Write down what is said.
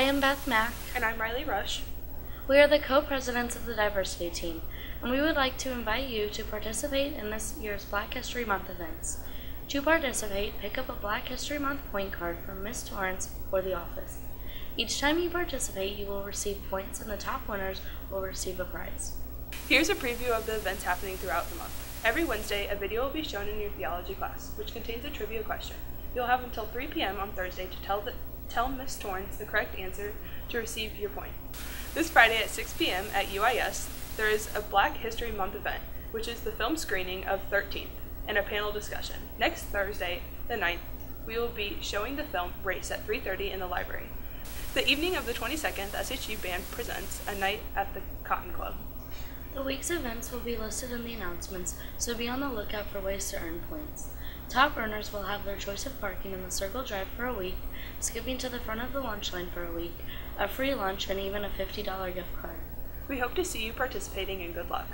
am Beth Mack. And I'm Riley Rush. We are the co-presidents of the diversity team, and we would like to invite you to participate in this year's Black History Month events. To participate, pick up a Black History Month point card from Ms. Torrance or the office. Each time you participate, you will receive points, and the top winners will receive a prize. Here's a preview of the events happening throughout the month. Every Wednesday, a video will be shown in your theology class, which contains a trivia question. You'll have until 3 p.m. on Thursday to tell, the, tell Miss Torrance the correct answer to receive your point. This Friday at 6 p.m. at UIS, there is a Black History Month event, which is the film screening of 13th and a panel discussion. Next Thursday, the 9th, we will be showing the film Race at 3:30 in the library. The evening of the 22nd, the SHG band presents a night at the Cotton Club. The week's events will be listed in the announcements, so be on the lookout for ways to earn points. Top earners will have their choice of parking in the Circle Drive for a week, skipping to the front of the lunch line for a week, a free lunch, and even a $50 gift card. We hope to see you participating and good luck.